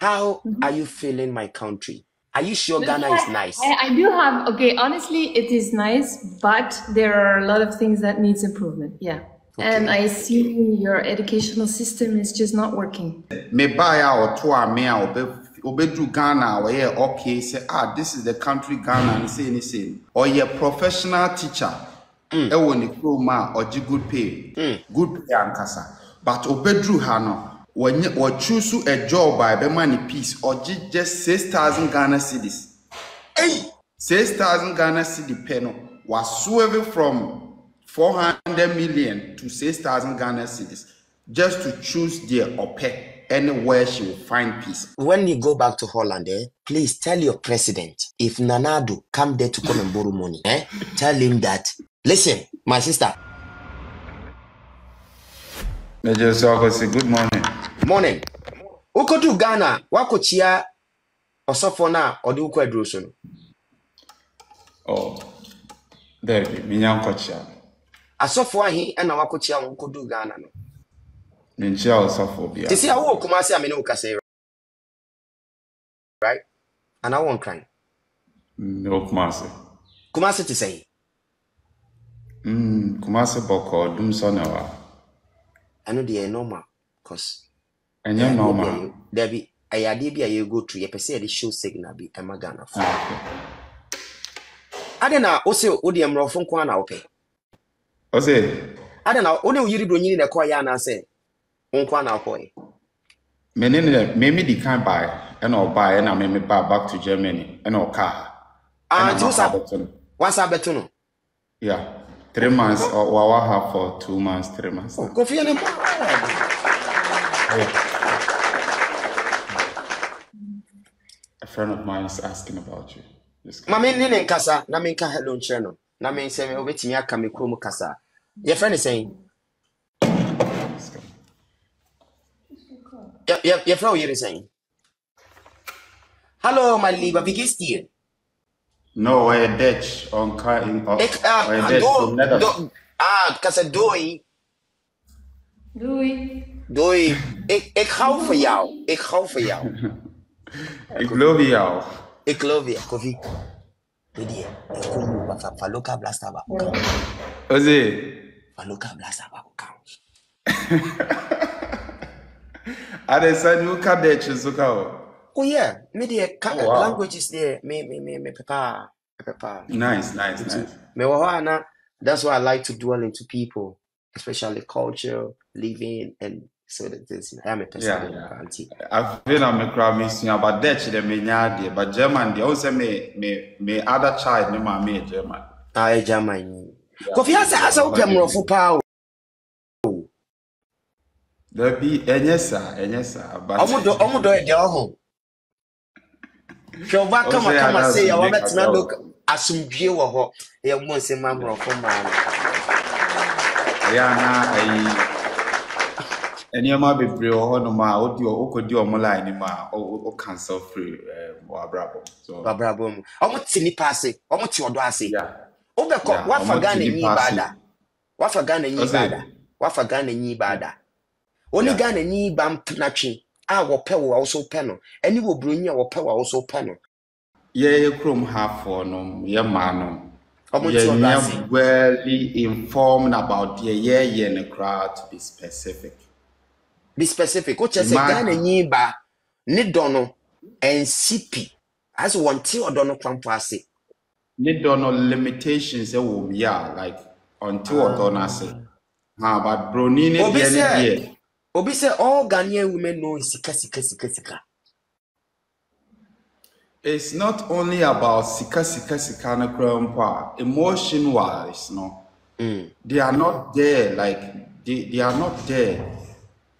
How mm-hmm. are you feeling my country? Are you sure Ghana is nice? I, I do have okay. Honestly, it is nice, but there are a lot of things that needs improvement. Yeah, and I see your educational system is just not working. me buy a ɔto me a ɔbɛ ɔbɛduru ghana a ɔyɛ okay sɛ ah this is the country ghana ne sei ne sei no ɔyɛ professional teacher ɛwɔ ne kurom a ɔgye good pay mm. good pay ankasa but ɔbɛduru ha no wɔnyɛ wɔchoose a job a ɛbɛma ne peace ɔgye just six thousand ghana cedis Hey, six thousand ghana cedi pɛ no waswerve from four hundred million to six thousand ghana cedis just to choose deɛ ɔpɛ anywhere she will find peace. when you go back to Holland, eh, please tell your president if Nanado come there to come and borrow money, eh, tell him that. Listen, my sister. Major Sokosi, good morning. morning. Ụkọtu ghana wakochia ọsọfọ na ọdị ụkwụ aduro so no. Dẹbi minya nkọchia asọfọ ahi na wakochia ụkọtu ghana no? Menkyia ọsọfọ bia. Tesi awo okuma si amene ukasa right? Ana awo nkran? Okumase kumase te sɛyi mm, kumase bɔkɔ dum sɔ na wa ɛno deɛ normal cause ɛnyɛ nɔɔma dabi ɛyɛ adeɛ bi a yɛgo to yɛpɛ sɛ yɛde show signal bi ɛma ghanafoɔ ade na wose wode mmerɛfo nko a na wopɛ ɔse ade na wone woyiri bronyini na ɛkɔɔyɛ anaasɛ wo nko a na wokɔɛ mene ne meme di kan bae ɛna ɔbae ɛna meme baa back to germany ɛna ɔkaa nti wosa bɛto no ya three months wawa ha for two months three months kofi. A friend of mine is asking about you. Just ma me ne ne nkasa? Na menka hello nkyerɛ no. Na me sɛ wobɛtumi aka me kurom kasa. Yɛfrɛ ne sɛn Just come. Yɛ- yɛ- yɛfrɛ wo yere sɛn hallo my lieber wie geht's dir? No, we're Dutch. On car in. Oh, ik ah, we're Dutch do, from Netherlands. do, ah kasa doei. Doei. doei. Ik, ik hou van jou. Ik hou van jou Ik geloof jou. Ik love you, Kofi. Media, ekomu ba fa fa local blaster ba ko. Ose, Fa local blaster ba ko. I dey send you car Dutch zuka o. Oh yeah, media ka Oh, wow. language is there. Me me me me papa, me papa. Nice, nice, nice. Me wa hɔ ana. That's why I like to dwell into people, especially culture, living, and so that this. I am a person. Yeah, yeah. auntie. Afei na me kura me sua but Dutch de me nya adeɛ but German deɛ o sɛ me me me other child ne maame yɛ German. Ah, eh, German. Kofi asa asa wo pɛ mmorɔfo paa o. Dabi ɛnyɛ saa ɛnyɛ saa but. Ɔmo dɔ ɔmo dɔ yɛ deɛ ɔho. Hwɛ ɔba Ɔmo kama sɛ sɛ yɛ wɔbɛtena do asomdwie wɔ hɔ. Yɛ mo nsɛm aborɔfo mmaa no. ɛyɛ ana ayi nneɛma bebree wɔ hɔnom a wodi wokɔdi ɔmo line no mu a wo- wo wo cancel free ɛɛ wɔ abrabɔ. So wabrabɔ mu. Ɔmo te nipa ase. Ɔmo te ɔdɔ ase. Wobɛkɔ wafa ghana nyi baada. Wafa ghana nyi baada. Wafa ghana nyi baada. Oni ghana nyi ba mpnatwe a wɔpɛ wɔ a wɔso pɛ no. Ɛne wɔ buroni a wɔpɛ wɔ a wɔso pɛ no. Yɛyɛ kurom hafoɔ no yɛ mmaa no yɛnyɛ well informed about deɛ yɛyɛ no koraa to be specific be specific. Wokyerɛ sɛ ghana nyi ba ne dɔ no ɛnsi pi asɛ wɔnte ɔdɔ no kwampo ase. Ne dɔ no limitations ɛwɔ yɛ a like ɔnte ɔdɔ no ase. Ha but broni ne deɛ ne deɛ. obi sɛ all ghanaian women know sika sika sika sika. It's not only about sika sika sika no koraa mpo a emotion wise no mm. they are not there like they, they are not there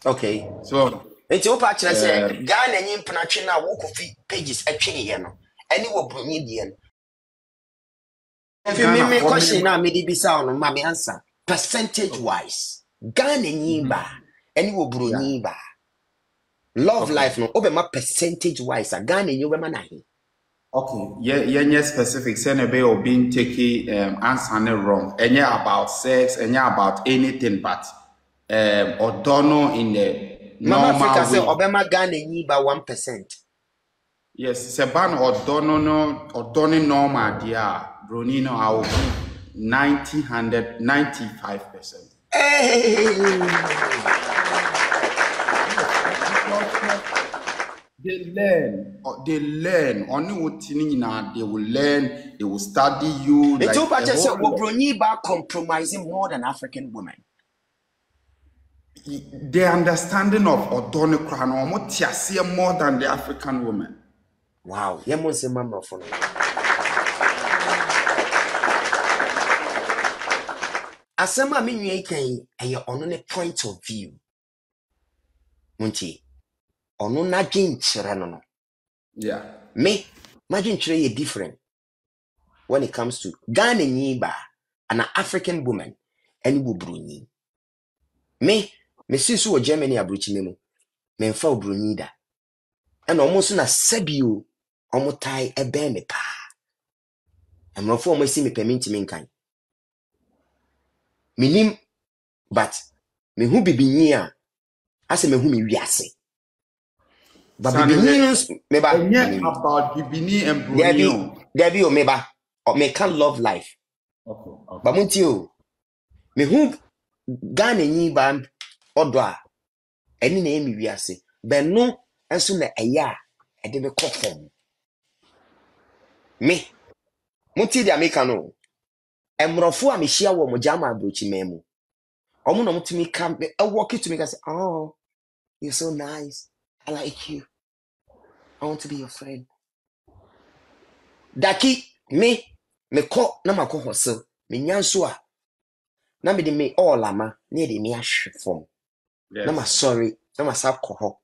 okay so nti wopa kyerɛ sɛ Eh. ghana nyi mpenatwe no a wokɔfi pages atweneeɛ no ɛne wɔ buroni deɛ no. Fi me me Ghanafoɔ question no- a mede bisa wo no ma me ansa percentage wise ghana nyi ba ɛne wɔ buroni ba. Love life no wobɛma percentage wise a ghana nyi wobɛma no ahe okay. Yɛ yɛnyɛ specific sɛnea ɛbɛyɛ obi ntake um, answer wrong. Ɛnyɛ about sex ɛnyɛ about anything but ọdọ um, no in the normal way. mama africa sẹ ọbẹ ghana yi ba one percent. yes sẹ ban ọdọ no no ọdọ ni normal di a broni no awo ninety hundred ninety five percent. they learn they learn ọni wo ti ni nyinaa they will learn they will study you. ètò ìbàjẹ́ sẹ́ obìnrin yìí compromising more than african women. Their understanding of ɔdɔ ne te aseɛ more than the African woman. wow yɛmmɔ nsɛm ma mmorɔfo no asɛm a me nua yi kan yi ɛyɛ ɔno ne point of view montie ɔno n'adwenkyerɛ no no Yeah. me m'adwenkyerɛ yɛ different when it comes to ghana nyi baa ana african woman ɛne wɔ buroni me mesi so wɔ germany aburokyime mu memfa wo buroni da ɛna ɔmo nso na sɛbio ɔmo tae ɛbɛn me paa mmorɔfo a ɔmo asi me pɛ mentimi nkan menim but mehu bibinyi a asɛ mehu me wiase Sane bibinyi no nso- meba Ɛnyɛ about broni Dabi, o. dabi o meba. Meka love life. Okay, okay. Ba munti o. Mehu Ghana nyi ba ɔdɔ a ɛne na me wiase. Bɛno nso na ɛyɛ a ɛde me kɔ fam. Me, montie deɛ meka no. Mmorɔfo a mehyia wɔ mo gyama aburokyiman mu. Ɔmo na ɔmotumi ka ɛwɔ kitumi ka sɛ, oh, you're so nice. I like you. I want to be your friend. Daki, me, mekɔ na makɔ hɔ so. Menya nso a, na mede me ɔɔlama na yɛde me ahwe fam. Na masɔre, na masa kɔ hɔ.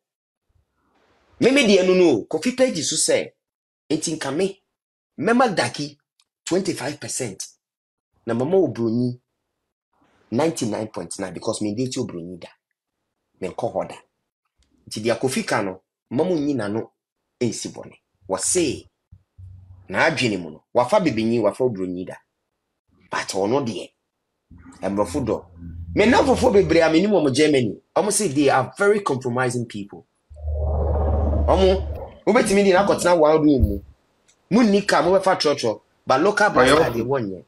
Meme deɛ no no, kofi page so sɛ, enti nka me, mɛma daki 25% na mama obroni 99.9 because me date obroni da. Menkɔ hɔ da. Nti deɛ kofi ka no, mama nyi n'ano ɛnsi bɔne. Wɔse, n'adwene mu no, wafa bebenyi, wafa obroni da. But ɔno deɛ, mmorɔfo dɔ. Me nnamfofoɔ bebree a menim wɔn Germany, ɔmo say they are very compromising people. Ɔmo, wobɛtumi de no akɔtena one room mu. Munni car, mobɛfa trɔtrɔ, but local Ɔyɛ car deɛ wɔnyɛ.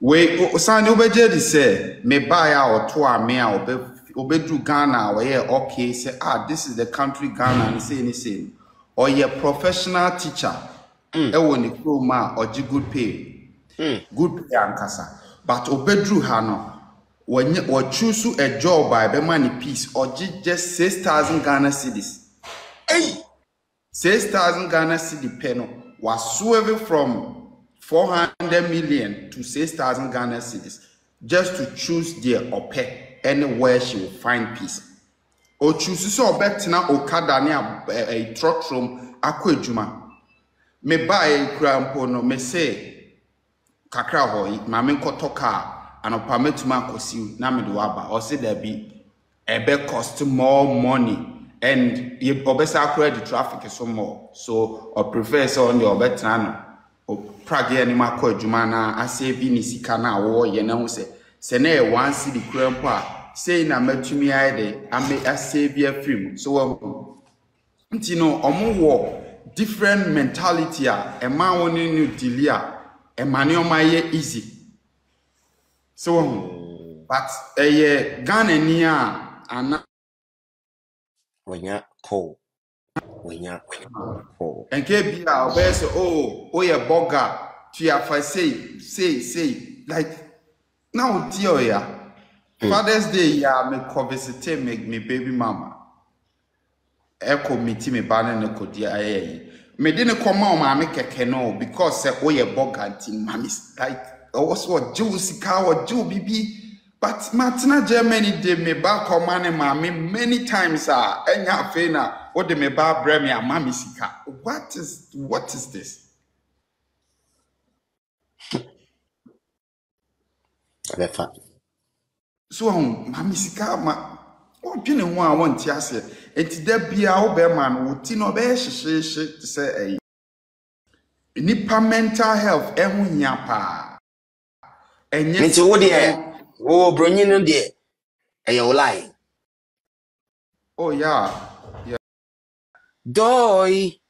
wei o- sane wobɛgye di sɛ mebaeɛ a ɔto a me a ɔbɛduru ghana a ɔyɛ okay sɛ ah this is the country ghana ne sei ne sei no ɔyɛ professional teacher ɛwɔ ne kurom a ɔgye good pay Mm. good pay ankasa but ɔbɛduru ha no wɔnyɛ wɔchoose a job a ɛbɛma ne peace ɔgye just six thousand ghana cedis. Ei! six thousand ghana cedi pɛ no waswerve from four hundred million to six thousand ghana cedis just to choose deɛ ɔpɛ ɛne where she will find peace. Ochoose sɛ ɔbɛtena okada ne ɛɛ trɔtrɔm akɔ adwuma mebaeɛ kura mpo no me se kakra hɔ maame nkɔtɔ kaa anɔpa mɛtumi akɔsiw na mede waba ɔse daabi ɛbɛ cost more money and yɛ- ɔbɛsa akora di traffic so more. So ɔprefer sɛ ɔno deɛ ɔbɛtena no ɔprage anim akɔ adwuma na asɛ bi ne sika no a wɔɔyɛ na ho sɛ sɛ na yɛ one city kura mpo a sei na matumi ayɛ de ame asɛ bi afiri mu. So wahu nti no ɔmo wɔ different mentality a ɛma wɔn ne no dili a ɛma nneɛma yɛ easy so wɔn but ɛyɛ ghana ni a ana Wɔnya coal. Wɔnya coal. nke bi a ɔbɛyɛ sɛ oh oyɛ bɔga tuafa sei sei sei like na o ti ɔya fathers day yi a me kɔ visite me me baby mama. Ɛkɔ me ti me ba ne ne kɔ di ayɛ yi me de ne kɔ ma o maame kɛkɛ no because sɛ oyɛ bɔga nti maame s- like ɔwɔ so ɔgye wo sika ɔgye wo bibi but matena germany de me ba kɔ ma ne maame many times a ɛnya afei na wode me ba brɛ me ama me sika. What is what is this? Ɛbɛfa. so ɔho maame sika ma ɔdwene ho a wɔnte aseɛ. Enti da biaa wo bɛrima no wo ti no ɔbɛyɛ hyehyehye te sɛ ɛyi. Nipa mental health ɛho hia paa Nti wo deɛ, wo bronyi no deɛ, ɛyɛ wo lie. Oh yeah. Yeah. Doi.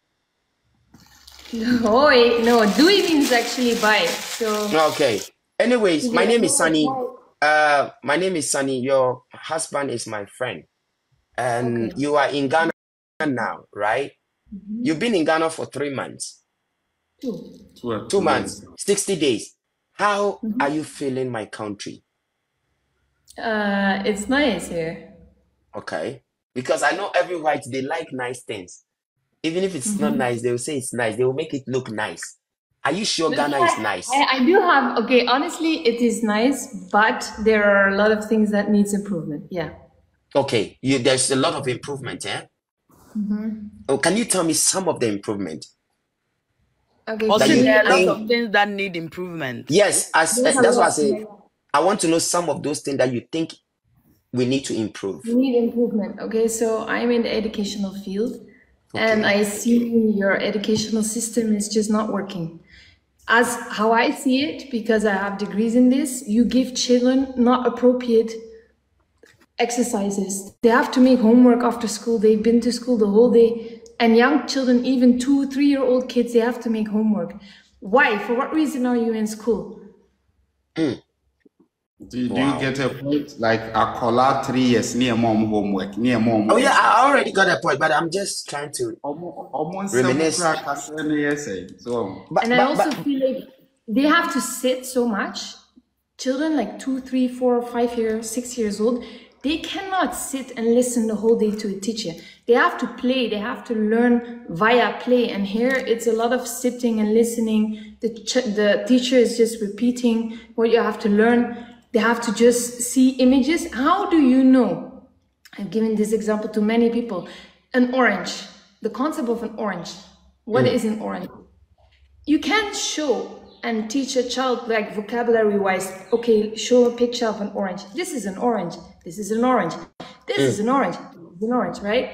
Oi, no, Dui means actually bye. So Okay. Anyways, my name is Sunny. Uh, my name is Sunny. Your husband is my friend, and Okay. you are in Ghana now, right? You've been in Ghana for three months, two. Two, two months, sixty days. How Mm-hmm. are you feeling my country? Uh, it's nice here. Okay, because I know every white they like nice things. Even if it's not nice, they will say it's nice. They will make it look nice. Are you sure Ghana is nice? I, I do have okay. Honestly, it is nice, but there are a lot of things that needs improvement. Yeah. Okay, you, there's a lot of improvement, eh? Oh, can you tell me some of the improvement? Okay. Also, you there are lots of things that need improvement. Yes, as, There's a that's what I say. I want to know some of those things that you think we need to improve. We need improvement. Okay, so I'm in the educational field, and I see your educational system is just not working. As how I see it, because I have degrees in this, you give children not appropriate exercises. They have to make homework after school. They've been to school the whole day, and young children, even two, three-year-old kids, they have to make homework. Why? For what reason are you in school? Hmm. Do, you- do Wow. you get a point? Like a collar three years near mom homework, near mom. Oh yeah, I already got a point, but I'm just trying to. Almost Reminisce. So But, And I but, also but feel like they have to sit so much. Children like two, three, four, five years, six years old, they cannot sit and listen the whole day to a teacher. They have to play, they have to learn via play. And here it's a lot of sitting and listening. The, ch- the teacher is just repeating what you have to learn. They have to just see images. How do you know? I've given this example to many people. An orange, the concept of an orange. What mm. is an orange? you can't show and teach a child like vocabulary wise okay show a picture of an orange. This is an orange. This is an orange. This is an orange. This is an orange right?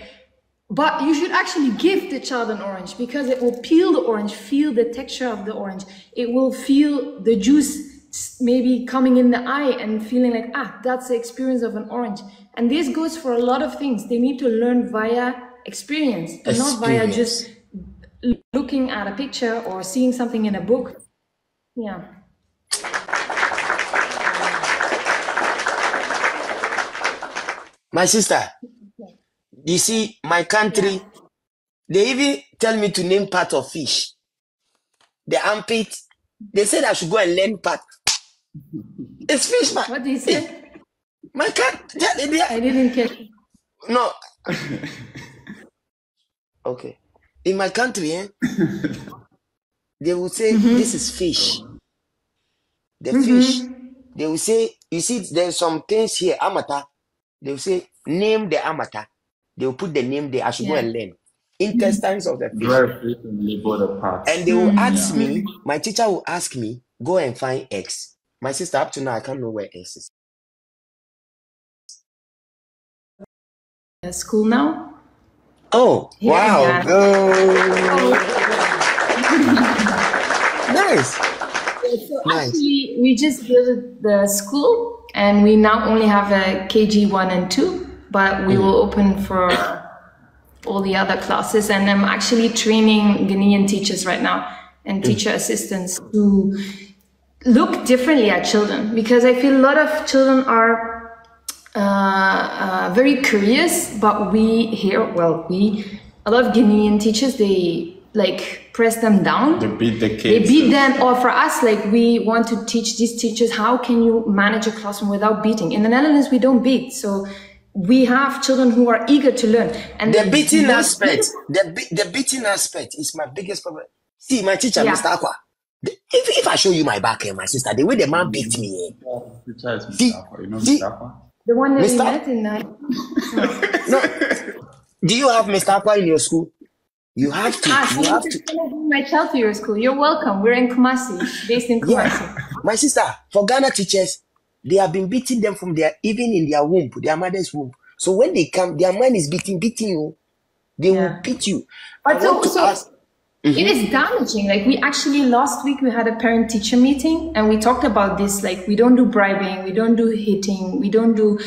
But you should actually give the child an orange because it will peel the orange feel the texture of the orange. It will feel the juice maybe coming in the eye and feeling like ah that's the experience of an orange. And this goes for a lot of things. They need to learn via experience and not via just looking at a picture or seeing something in a book. Yeah. my sister, you see, my country, they even tell me to name part of fish. The armpit. They said I should go and learn part. It's fish, man. What did you say? My cat. they- they- I didn't catch. No. okay. In my country, eh, they will say mm-hmm. this is fish. Oh. The mm-hmm. fish. They will say, you see, there's some things here, amata. They will say, name the amata. They will put the name there. I should go and learn. Mm-hmm. Intestines of the fish. very the parts. And they will ask me, my teacher will ask me, go and find X. My sister, up to now, I can't know where X is. School now. Oh, Yeah, wow. yeah. Oh. nice. So Nice. actually, we just built the school, and we now only have a KG one and two, but we will open for all the other classes. And I'm actually training Ghanaian teachers right now and teacher assistants to look differently at children because I feel a lot of children are uh, uh, very curious, but we here, well, we, a lot of Ghanaian teachers, they like press them down They beat the kids. they beat them or for us like we want to teach these teachers how can you manage a classroom without beating in the netherlands we don't beat so we have children who are eager to learn and The beating most aspect, the, be- the beating aspect is my biggest problem. See, my teacher, Yeah. Mr. Aqua, the- if, if I show you my back here, my sister, the way the man beat me, eh, Teacher is Mr. See- Aqua. You know Mr. Aqua? the one that we met in uh, no. Do you have Mr. Aqua in your school? You have to. ah, You so have to. bring my child to your school you're welcome we're in kumasi based in kumasi Yeah. My sister, for Ghana teachers, they have been beating them from their, even in their womb, their mother's womb. So when they come, their mind is beating, beating you. They will beat you. But I so- so- ask, It is damaging. Like we actually last week we had a parent teacher meeting and we talked about this. Like we don't do bribing, we don't do hitting, we don't do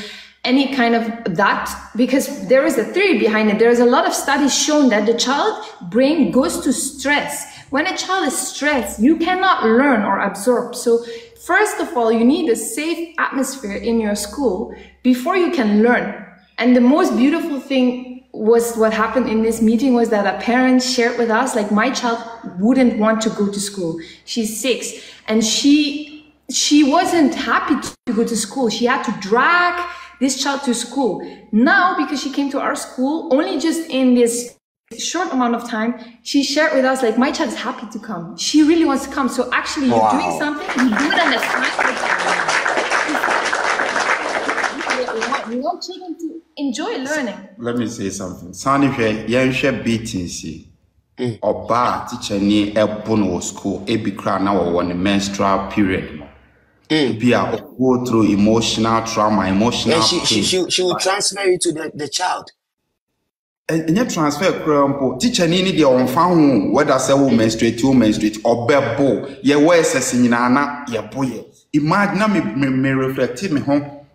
any kind of that because there is a theory behind it. There is a lot of studies shown that the child brain goes to stress. When a child is stressed, you cannot learn or absorb. So first of all, you need a safe atmosphere in your school before you can learn. And the most beautiful thing was what happened in this meeting was that a parent shared with us, like my child wouldn't want to go to school. She's six and she she wasn't happy to go to school. She had to drag this child to school. Now, because she came to our school, only just in this short amount of time, she shared with us, like, my child is happy to come. She really wants to come. So actually, you're Wow. doing something, you do it on a time. You want children to enjoy learning. let me say something sane hwɛ yɛnhwɛ beatings yi ɔbaa mm. tikyɛni ɛbo no wɔ school ebi koraa na wɔwɔ ne menstrual period mu ebi a ɔgo through emotional trauma emotional And she, she, pain. she, she will transfer it to the, the child. Ɛ- ɛnyɛ transfer koraa mpo. Tikyɛni ni deɛ ɔmfa ho whether sɛ wo menstruate wo menstruate ɔbɛbo yɛwɔ ɛsɛs nyinaa na yɛbo yɛ imagine na me me me reflect me ho.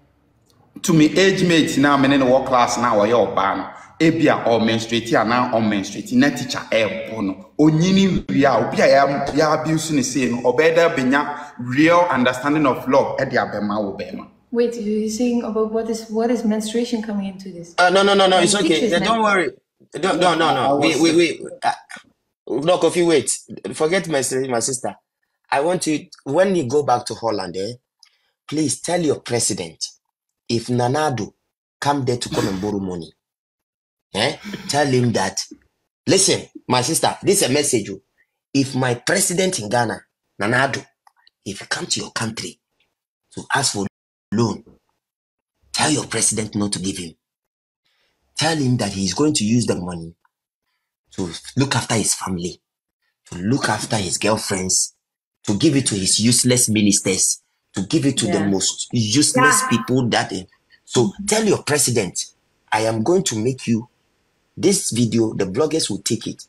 To me age mate na me ne no wɔ class na wɔyɛ ɔbaa no ebi a ɔmenstruate anaa ɔmenstruate na teacher ɛɛbo no onyini wie a obi a yɛ yɛ abuse ne sei no ɔbɛyɛ dɛ benya real understanding of love ɛde abɛma wo bɛrima. Wait, you're saying about what is what is menstruation coming into this? Uh, no, no, no, no. It's And okay. teachers, Uh. Don't worry. Don't, no, no, no. Wait, wait, wait. Uh, no, Kofi, wait. Forget my, my sister. I want you, when you go back to Holland, eh, please tell your president if Nana Addo come there to come and borrow money, eh, tell him that, listen, my sister, this is a message. If my president in Ghana, Nana Addo, if he come to your country to ask for loan, tell your president not to give him tell him that he's going to use the money to look after his family, to look after his girlfriends, to give it to his useless ministers, to give it to the most useless Yeah. people that. So tell your president, I am going to make you this video, the bloggers will take it.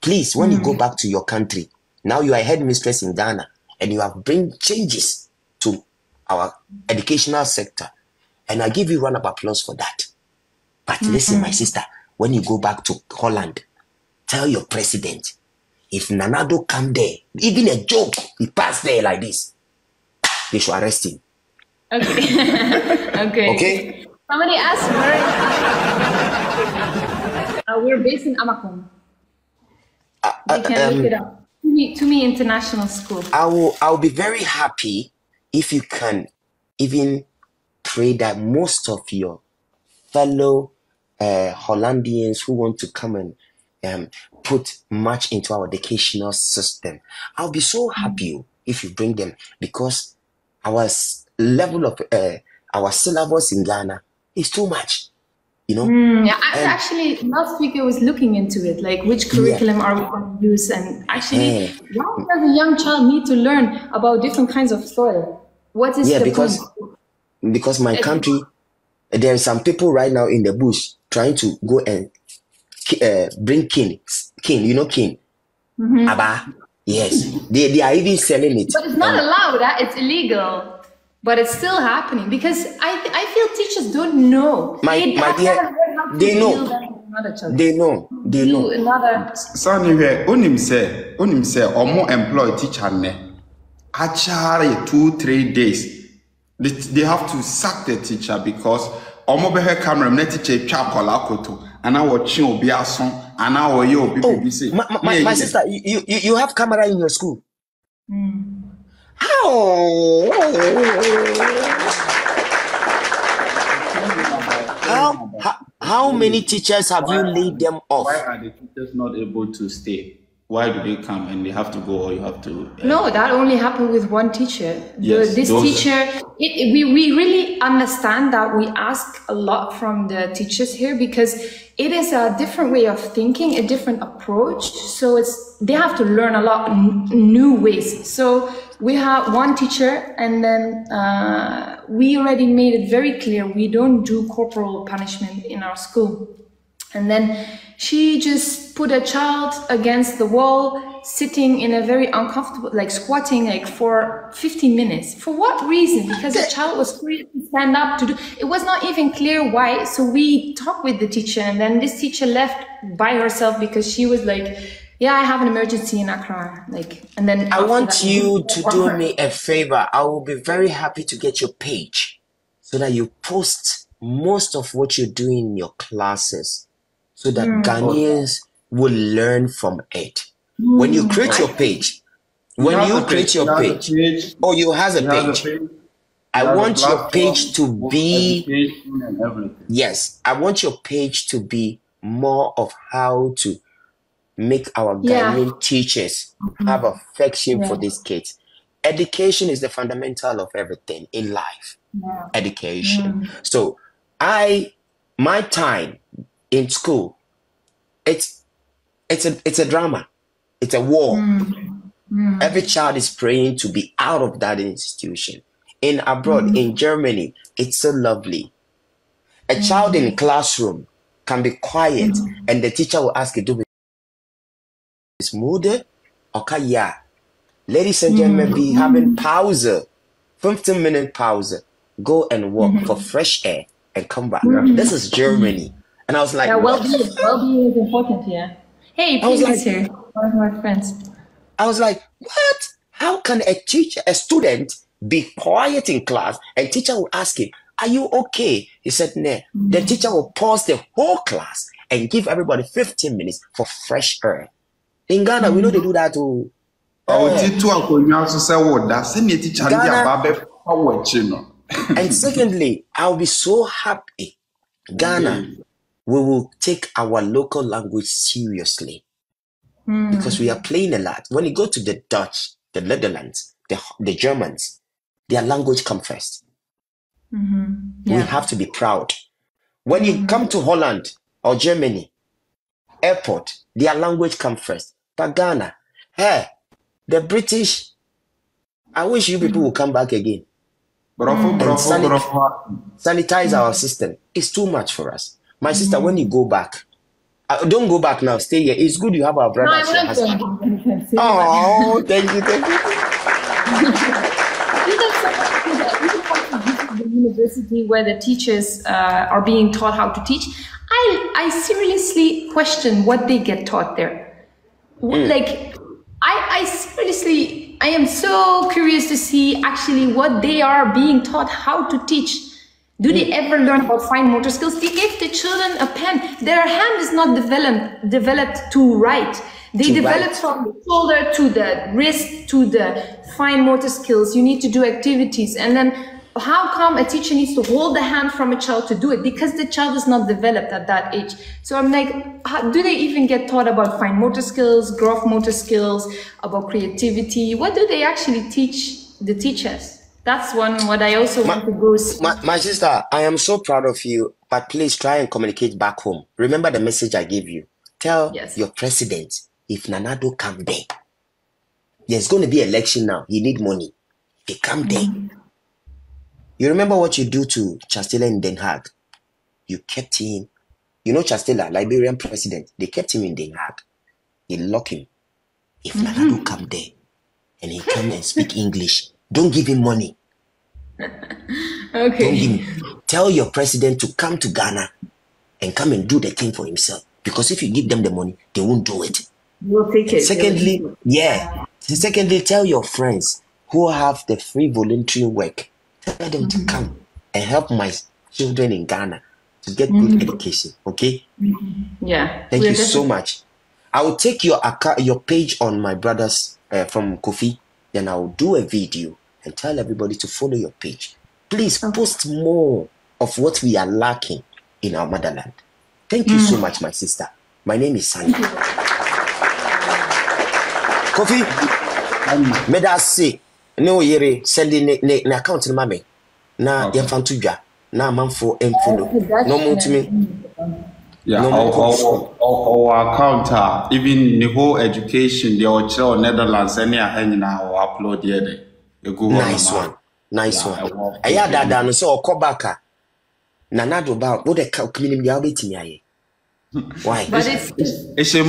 Please, when you go hmm. back to your country, now you are headmistress in Ghana and you have bring changes to our educational sector. And I give you round of applause for that. But hmm, listen, my hmm. sister, when you go back to Holland, tell your president if Nana Addo come there, even a joke, he passed there like this, they should arrest him. Okay. okay. Okay? Somebody asked. Uh, we're based in Amakom. You can look it up. To me, to me International School. I will I'll be very happy if you can even pray that most of your fellow uh, Hollandians who want to come and um, put much into our educational system. I'll be so happy oh, if you bring them because our level of uh, our syllabus in Ghana is too much. You know, Mm, yeah, And- actually, last week I was looking into it, like which curriculum are we going to use, and actually, Yeah. why does a young child need to learn about different kinds of soil? What is Yeah, the because- point? because my country, there are some people right now in the bush trying to go and uh, bring kin, kin, you know, kin, aba. Yes, they, they are even selling it. But it's not allowed. Huh? It's illegal. But it's still happening because I I feel teachers don't know. My- they my dear, never learned how to they know. deal with another child. They know, they Do know. another. sani hwɛ onim sɛ onim sɛ ɔmo employ teacher nnɛ akyare two three days they, they have to sack the teacher because ɔmo bɛhwɛ camera mu na teacher etwa akɔla koto anaa wɔkye obi aso anaa wɔyɛ obi Oh, bibi se my, my, my, my sister, you, you, you you have camera in your school. Hmm. How? How, how, how many teachers have you laid them off? why are the teachers not able to stay why do they come and they have to go or you have to uh, No, that only happened with one teacher. The- Yes, this those- teacher, it, it- we, we really understand that we ask a lot from the teachers here because it is a different way of thinking, a different approach. So it's they have to learn a lot new ways. So we have one teacher, and then uh, we already made it very clear we don't do corporal punishment in our school. And then she just put a child against the wall, sitting in a very uncomfortable, like squatting, like for 15 minutes. For what reason? Because the child was free to stand up to do. It was not even clear why. So we talked with the teacher, and then this teacher left by herself because she was like, "Yeah, I have an emergency in Accra." Like, and then I want that, you to do me a favor. I will be very happy to get your page so that you post most of what you're doing in your classes so that hmm. Ghanaians will learn from it. When you mm. create your page, when has you create page, your he page, page, oh, you has a he has a page. page, I he want your page to be education and everything. Yes, I want your page to be more of how to make our Yeah. Ghanaian teachers mm-hmm. have affection for these kids. Education is the fundamental of everything in life. Yeah. Education. Mm. So I my time in school, it's it's a it's a drama. It's a war. Hmm. Hmm. Every child is praying to be out of that institution. In abroad, hmm. in Germany, it's so lovely. A child in classroom can be quiet and the teacher will ask you, do this mood? Okay, yeah. Ladies and gentlemen, be having pause. 15 minute pause. Go and walk for fresh air and come back. This is Germany. And I was like, Yeah, well-being, well-being is important here. Hey, please like- here. One of my friends. I was like, what? How can a teacher, a student, be quiet in class and teacher will ask him, are you okay? He said, no. The mm. teacher will pause the whole class and give everybody 15 minutes for fresh air. In Ghana, we know they do that too. ɔtito akonnwa so sɛ woda sɛnea tikya no de Ghana- aba bɛfa wɔ akyi no And secondly, I'll be so happy. Ghana, we will take our local language seriously Hmm. because we are playing a lot. When you go to the Dutch, the Netherlands, the, the Germans, their language come first. Mm-hmm. We Yeah. have to be proud. When you come mm-hmm. to Holland or Germany, airport, their language come first. But Ghana, hey, the British, I wish you people will come back again. borɔfo hmm. borɔfo sanit- borɔfo sanitize our system. It's too much for us. My sister, mm-hmm. when you go back, uh, don't go back now. Stay here. It's good you have our No, brother I wouldn't go. Oh, thank you, thank you. Even someone that really wants to visit the university where the teachers uh, are being taught how to teach, I I seriously question what they get taught there. W- Like, I I seriously I am so curious to see actually what they are being taught how to teach. Do they ever learn about fine motor skills? They give the children a pen. Their hand is not developed developed to write. They To develop write. from the shoulder to the wrist to the fine motor skills. You need to do activities. And then how come a teacher needs to hold the hand from a child to do it? Because the child is not developed at that age. So I'm like, how, do they even get taught about fine motor skills, gross motor skills, about creativity? What do they actually teach the teachers? That's one what I also want to go. My, my sister, I am so proud of you, but please try and communicate back home. Remember the message I gave you. Tell Yes. your president if Nana Addo come there, there's going to be election now. He need money. He come there. Mm-hmm. You remember what you do to Charles Taylor in Den Haag? You kept him. You know Charles Taylor, Liberian president. They kept him in Den Haag. They lock him. If mm-hmm. Nana Addo come there and he come and speak English, don't give him money. Okay. Tell your president to come to Ghana and come and do the thing for himself. Because if you give them the money, they won't do it. We'll take it. Secondly, yeah. Secondly, tell your friends who have the free voluntary work, tell them to mm-hmm. come and help my children in Ghana to get good mm-hmm. education. Okay? Mm-hmm. Yeah. Thank We're you so much. I will take your account, your page on my brothers uh, from Kofi. Then I will do a video and tell everybody to follow your page. Please post more of what we are lacking in our motherland. Thank you so much, my sister. My name is Sandra. Kofi, meda ase ne wo yere sɛde ne, ne, ne account no ma me na Okay. yɛmfa nto dwa na amanfoɔ mfolo na ɔmo ntumi Yeah, No, ɔwɔ no, ɔwɔ- ɔwɔ account a even ne whole education deɛ ɔkyerɛ wɔ Netherlands ɛne aha nyinaa wɔ upload yɛ dɛ nice one nice yeah, one ɛyɛ adaadaa no sɛ ɔkɔ back a nanado ba wode ka kminim deɛ wobɛtumi ayɛ Why? But it's Thank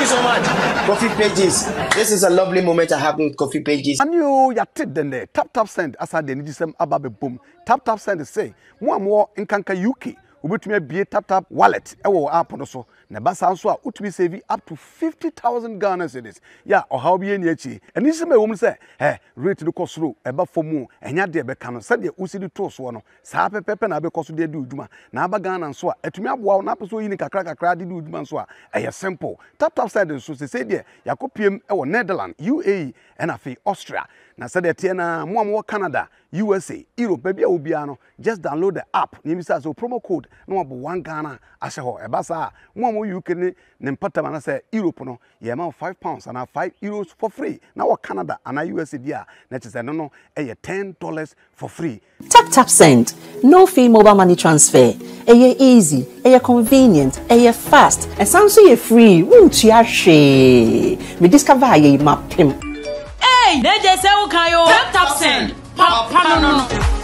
you so much. Coffee pages. This is a lovely moment I have with coffee pages. And you ya tip then there. Tap tap send as I need some ababe boom. Tap tap send say. More and more in Kanka UK. We between a tap tap wallet. Ewo app on so na ɛba saa nso a wotumi save up to 50000 ghana cedis. Yɛ a ɔhaw bi yɛni akyi. Ɛne nsɛm a ɛwɔ mu sɛ ɛ rate no kɔ soro ɛba fam mu ɛnya deɛ ɛbɛka no. Sɛdeɛ wosi de too soɔ no saa pɛpɛpɛ na abɛkɔ so de adi wo dwuma. Na aba ghana nso a atumi aboa wo na apɛ sɛ oyi ne kakra kakra de di wo dwuma nso a ɛyɛ simple. Tap tap side nso sesei deɛ yɛakɔ piem ɛwɔ netherland uae ɛna afei austria. Na sɛdeɛ teɛ na mo a mowɔ canada usa europe baabi a wobiara no just download the app. Na yɛmisa sɛ promo code na wabɔ one ghana ahyɛ hɔ. Ɛba saa mo mo uk ne ne mpatam anasɛ europe no yɛma wo 5 pounds anaa 5 euros for free na wɔ canada anaa deɛ a na kyerɛ sɛ no no ɛyɛ 10 dollars for free Tap tap send. No fee mobile money transfer. Ɛyɛ easy, ɛyɛ convenient, ɛyɛ fast. Ɛsan so yɛ free. Wontua hwee. Me discover ayɛ yi mapem. Hey, DJ say wo kan yo. Tap tap send. Papa no no no.